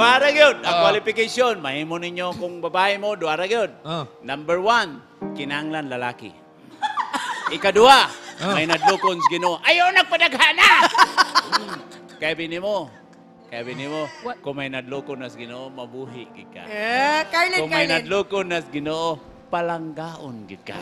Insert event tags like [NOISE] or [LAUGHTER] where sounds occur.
Duha ra gyud. Ang Oo. qualification, mahimo ninyo kung babae mo, duha ra gyud. Ah. Number one, kinanglan lalaki. [LAUGHS] Ikaduha, Oh. Ah. may nadlukon sa Ginoo. Ayaw nagpadaghana. Hmm. Kaya mo, kaya bini mo, What? kung may nadlukon na sa Ginoo, mabuhi gid ka. Eh, Carlin, Kung may Carlin. nadlukon na sa Ginoo, palanggaon gid ka.